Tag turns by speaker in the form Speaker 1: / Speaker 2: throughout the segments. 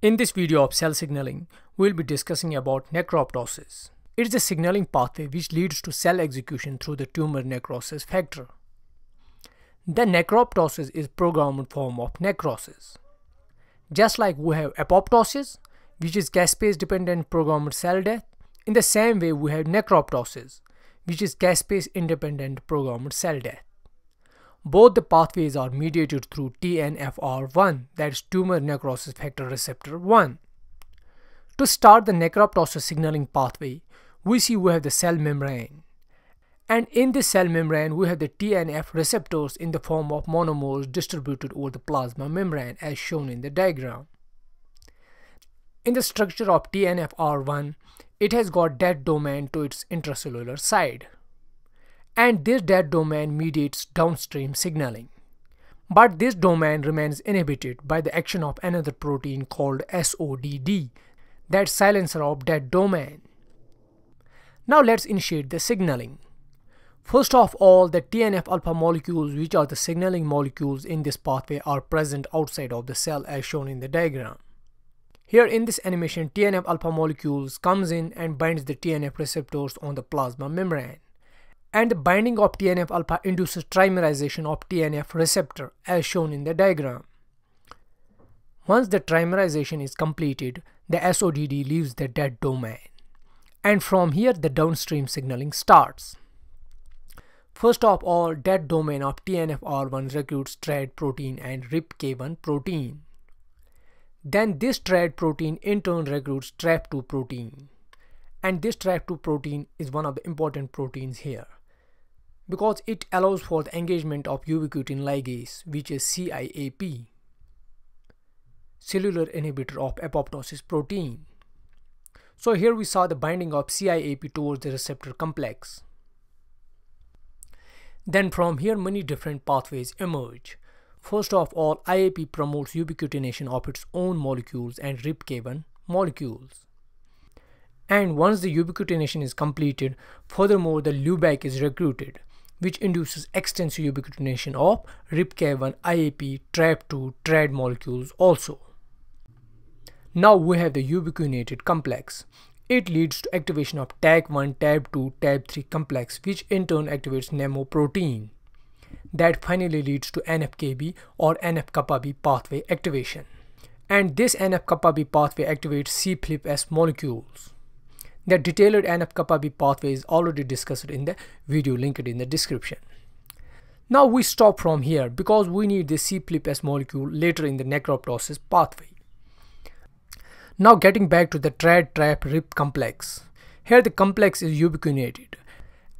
Speaker 1: In this video of cell signaling, we'll be discussing about necroptosis. It is a signaling pathway which leads to cell execution through the tumor necrosis factor. The necroptosis is programmed form of necrosis. Just like we have apoptosis, which is caspase dependent programmed cell death, in the same way we have necroptosis, which is caspase independent programmed cell death. Both the pathways are mediated through TNFR1, that is tumor necrosis factor receptor 1. To start the necroptosis signaling pathway, we see we have the cell membrane. And in the cell membrane, we have the TNF receptors in the form of monomers distributed over the plasma membrane as shown in the diagram. In the structure of TNFR1, it has got death domain to its intracellular side and this death domain mediates downstream signaling. But this domain remains inhibited by the action of another protein called SODD, that silencer of death domain. Now let's initiate the signaling. First of all, the TNF-alpha molecules which are the signaling molecules in this pathway are present outside of the cell as shown in the diagram. Here in this animation, TNF-alpha molecules comes in and binds the TNF receptors on the plasma membrane and the binding of TNF-alpha induces trimerization of TNF receptor as shown in the diagram. Once the trimerization is completed, the SODD leaves the death domain. And from here the downstream signaling starts. First of all, death domain of TNFR1 recruits TRADD protein and RIPK1 protein. Then this TRADD protein in turn recruits TRAF2 protein. And this TRAF2 protein is one of the important proteins here because it allows for the engagement of ubiquitin ligase which is CIAP cellular inhibitor of apoptosis protein. So here we saw the binding of CIAP towards the receptor complex. Then from here many different pathways emerge. First of all, IAP promotes ubiquitination of its own molecules and RIPK1 molecules. And once the ubiquitination is completed, furthermore the LUBAC is recruited which induces extensive ubiquitination of RIPK1, IAP, TRAF2, TRADD molecules also. Now we have the ubiquitinated complex. It leads to activation of TAK1, TAB2, TAB3 complex which in turn activates NEMO protein. That finally leads to NF-κB or NF-kappa B pathway activation. And this NF-kappa B pathway activates C-flip-S molecules. The detailed NF-kappa B pathway is already discussed in the video linked in the description. Now we stop from here because we need the C-flip-S molecule later in the necroptosis pathway. Now getting back to the TRADD-TRAP-RIP complex. Here the complex is ubiquinated.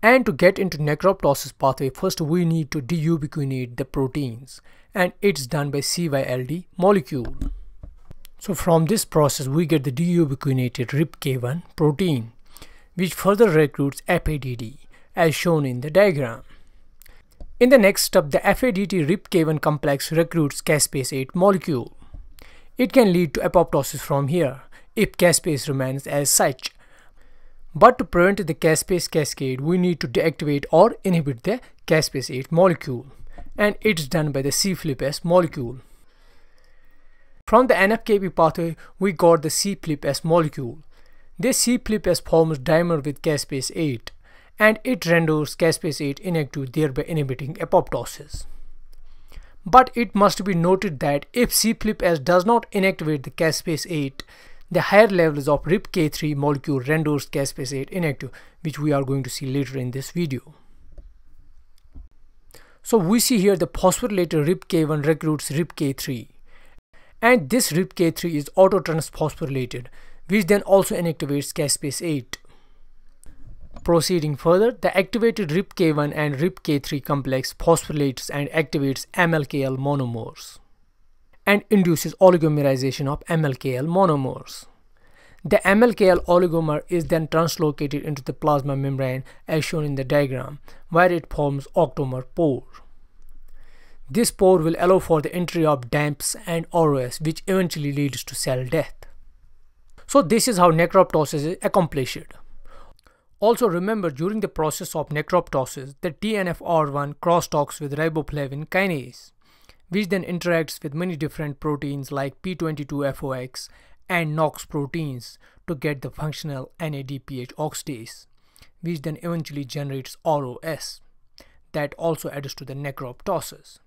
Speaker 1: And to get into necroptosis pathway, first we need to deubiquinate the proteins. And it's done by CYLD molecule. So from this process we get the deubiquitinated RIPK1 protein which further recruits FADD as shown in the diagram. In the next step the FADD RIPK1 complex recruits caspase 8 molecule. It can lead to apoptosis from here if caspase remains as such. But to prevent the caspase cascade we need to deactivate or inhibit the caspase 8 molecule and it's done by the C-flip-S molecule. From the NF-κB pathway, we got the C-flip-S molecule. This C-flip-S forms dimer with caspase 8 and it renders caspase 8 inactive thereby inhibiting apoptosis. But it must be noted that if C-flip-S does not inactivate the caspase 8, the higher levels of RIPK3 molecule renders caspase 8 inactive, which we are going to see later in this video. So we see here the phosphorylated RIPK1 recruits RIPK3 and this RIPK3 is autotransphosphorylated which then also inactivates caspase 8. Proceeding further, the activated RIPK1 and RIPK3 complex phosphorylates and activates MLKL monomers and induces oligomerization of MLKL monomers. The MLKL oligomer is then translocated into the plasma membrane as shown in the diagram where it forms octomer pore. This pore will allow for the entry of DAMPs and ROS which eventually leads to cell death. So this is how necroptosis is accomplished. Also remember during the process of necroptosis the TNFR1 crosstalks with riboflavin kinase. which then interacts with many different proteins like p22phox and NOX proteins to get the functional NADPH oxidase, which then eventually generates ROS that also adds to the necroptosis.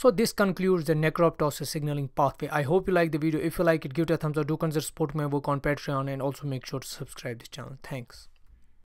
Speaker 1: So this concludes the necroptosis signaling pathway. I hope you like the video. If you like it, give it a thumbs up. Do consider supporting my work on Patreon and also make sure to subscribe to this channel. Thanks.